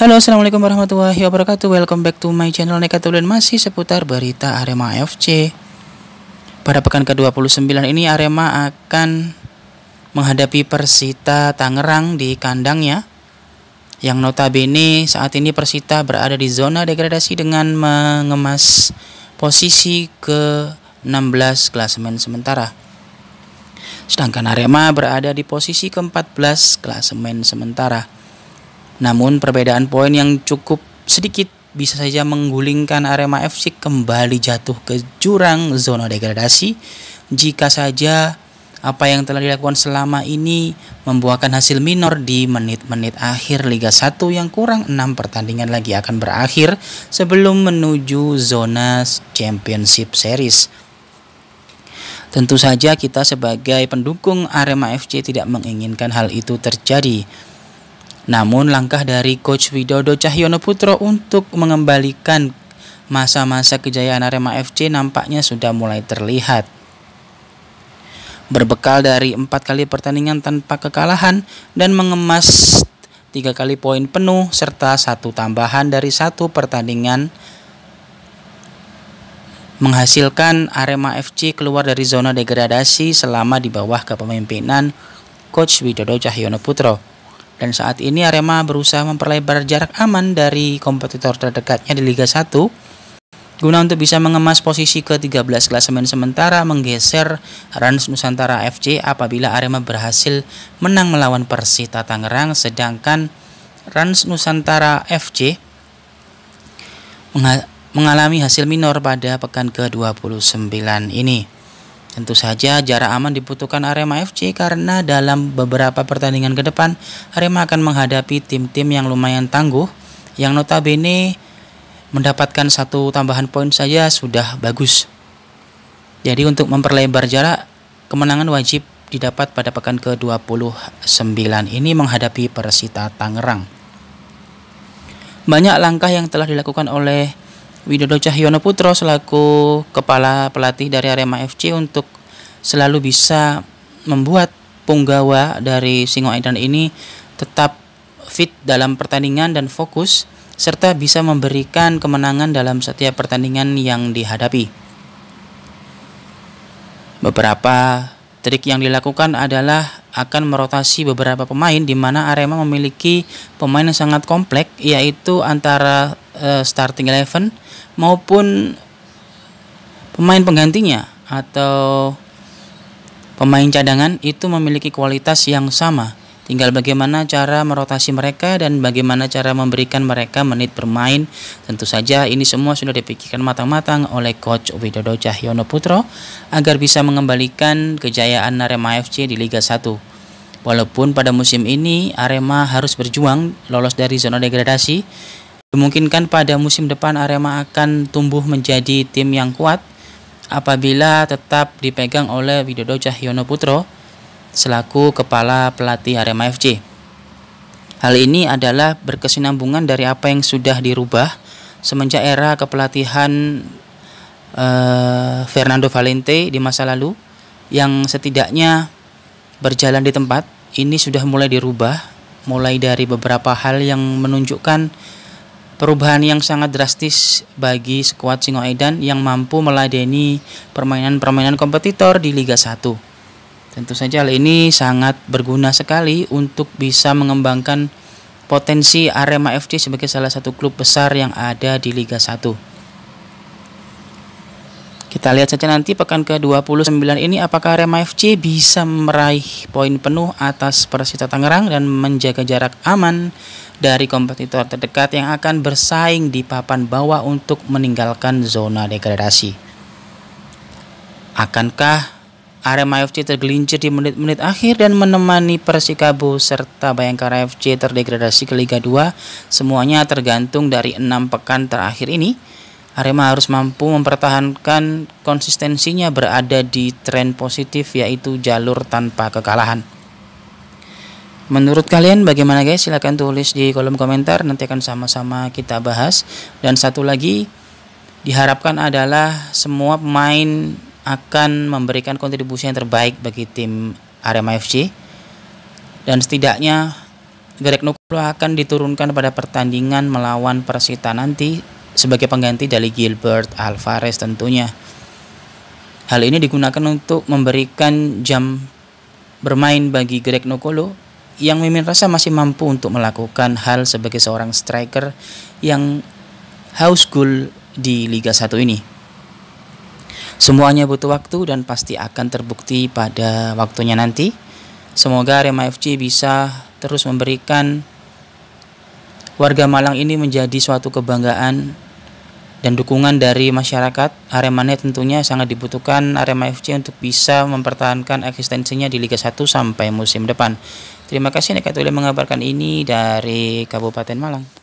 Halo assalamualaikum warahmatullahi wabarakatuh. Welcome back to my channel Nekatulen Masih seputar berita Arema FC Pada pekan ke-29 ini Arema akan menghadapi Persita Tangerang di kandangnya Yang notabene saat ini Persita berada di zona degradasi dengan mengemas posisi ke-16 klasemen sementara. Sedangkan Arema berada di posisi ke-14 klasemen sementara namun perbedaan poin yang cukup sedikit bisa saja menggulingkan Arema FC kembali jatuh ke jurang zona degradasi jika saja apa yang telah dilakukan selama ini membuahkan hasil minor di menit-menit akhir Liga 1 yang kurang 6 pertandingan lagi akan berakhir sebelum menuju zona Championship Series. Tentu saja kita sebagai pendukung Arema FC tidak menginginkan hal itu terjadi. Namun langkah dari Coach Widodo Cahyono Putro untuk mengembalikan masa-masa kejayaan Arema FC nampaknya sudah mulai terlihat. Berbekal dari empat kali pertandingan tanpa kekalahan dan mengemas tiga kali poin penuh serta satu tambahan dari satu pertandingan menghasilkan Arema FC keluar dari zona degradasi selama di bawah kepemimpinan Coach Widodo Cahyono Putro. Dan saat ini Arema berusaha memperlebar jarak aman dari kompetitor terdekatnya di Liga 1 guna untuk bisa mengemas posisi ke-13 klasemen sementara menggeser Rans Nusantara FC apabila Arema berhasil menang melawan Persita Tangerang sedangkan Rans Nusantara FC mengalami hasil minor pada pekan ke-29 ini. Tentu saja jarak aman dibutuhkan Arema FC karena dalam beberapa pertandingan ke depan Arema akan menghadapi tim-tim yang lumayan tangguh yang notabene mendapatkan satu tambahan poin saja sudah bagus. Jadi untuk memperlebar jarak kemenangan wajib didapat pada pekan ke-29 ini menghadapi Persita Tangerang. Banyak langkah yang telah dilakukan oleh Widodo Cahyono Putro selaku kepala pelatih dari Arema FC untuk selalu bisa membuat punggawa dari Singoedan ini tetap fit dalam pertandingan dan fokus serta bisa memberikan kemenangan dalam setiap pertandingan yang dihadapi. Beberapa trik yang dilakukan adalah akan merotasi beberapa pemain di mana Arema memiliki pemain yang sangat kompleks yaitu antara uh, starting eleven maupun pemain penggantinya atau pemain cadangan itu memiliki kualitas yang sama. Tinggal bagaimana cara merotasi mereka dan bagaimana cara memberikan mereka menit bermain. Tentu saja ini semua sudah dipikirkan matang-matang oleh coach Widodo Cahyono Putro agar bisa mengembalikan kejayaan Arema FC di Liga 1. Walaupun pada musim ini Arema harus berjuang lolos dari zona degradasi, Dimungkinkan pada musim depan Arema akan tumbuh menjadi tim yang kuat apabila tetap dipegang oleh Widodo Cahyono Putro selaku kepala pelatih Arema FC. Hal ini adalah berkesinambungan dari apa yang sudah dirubah semenjak era kepelatihan uh, Fernando Valente di masa lalu yang setidaknya berjalan di tempat ini sudah mulai dirubah mulai dari beberapa hal yang menunjukkan perubahan yang sangat drastis bagi skuad Singoedan yang mampu meladeni permainan-permainan kompetitor di Liga 1. Tentu saja hal ini sangat berguna sekali untuk bisa mengembangkan potensi Arema FC sebagai salah satu klub besar yang ada di Liga 1. Kita lihat saja nanti pekan ke-29 ini apakah Arema FC bisa meraih poin penuh atas Persita Tangerang dan menjaga jarak aman dari kompetitor terdekat yang akan bersaing di papan bawah untuk meninggalkan zona degradasi. Akankah Arema FC tergelincir di menit-menit akhir dan menemani Persikabo serta Bayangkara FC terdegradasi ke Liga 2? Semuanya tergantung dari enam pekan terakhir ini Arema harus mampu mempertahankan konsistensinya berada di tren positif yaitu jalur tanpa kekalahan. Menurut kalian bagaimana guys? Silahkan tulis di kolom komentar nanti akan sama-sama kita bahas. Dan satu lagi diharapkan adalah semua pemain akan memberikan kontribusi yang terbaik bagi tim Arema FC dan setidaknya Greg Nukulo akan diturunkan pada pertandingan melawan Persita nanti sebagai pengganti dari Gilbert Alvarez tentunya. Hal ini digunakan untuk memberikan jam bermain bagi Greg Nukolo yang Mimin rasa masih mampu untuk melakukan hal sebagai seorang striker yang haus gol di Liga 1 ini. Semuanya butuh waktu dan pasti akan terbukti pada waktunya nanti. Semoga Arema FC bisa terus memberikan warga Malang ini menjadi suatu kebanggaan dan dukungan dari masyarakat. Aremania tentunya sangat dibutuhkan Arema FC untuk bisa mempertahankan eksistensinya di Liga 1 sampai musim depan. Terima kasih Nekatuli mengabarkan ini dari Kabupaten Malang.